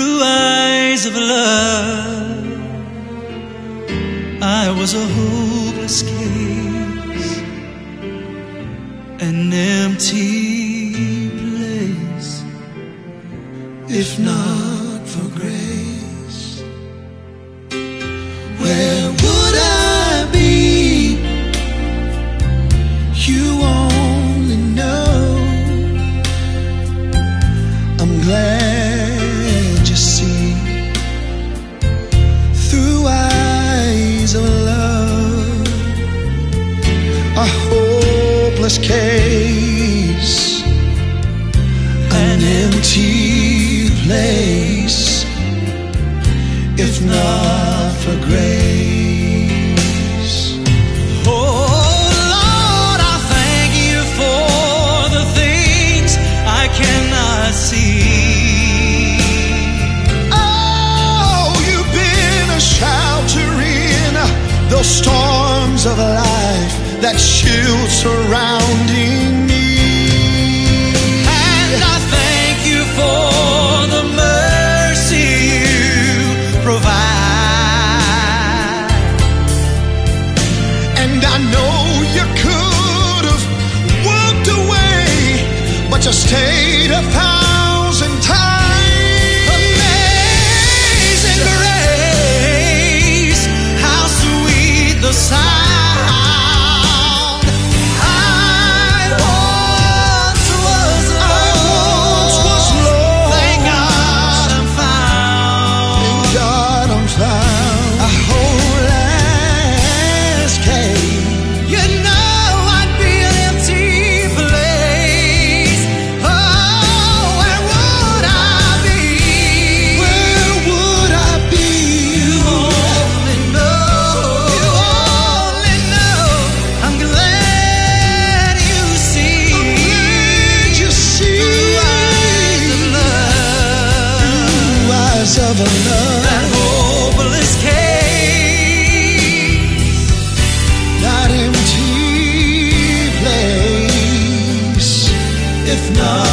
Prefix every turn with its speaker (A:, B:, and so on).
A: Through eyes of love. I was a hopeless case, an empty place, if not for grace. Where would I be? You this case. dictator That hopeless case. That empty place. If not.